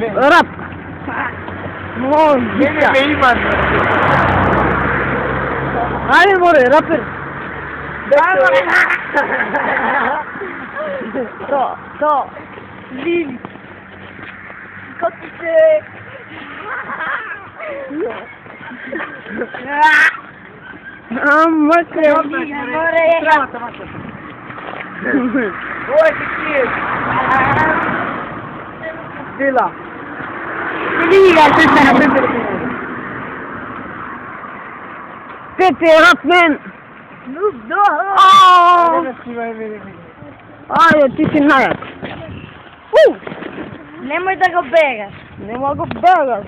Rap. Oh, Beni Beyman. Hayır buraya rapper. To, to. Lil. Koty. Amma Пете, рад мен! Ну, да! Ти си нарад! Немој да го бегаш! Не мога да го бегаш!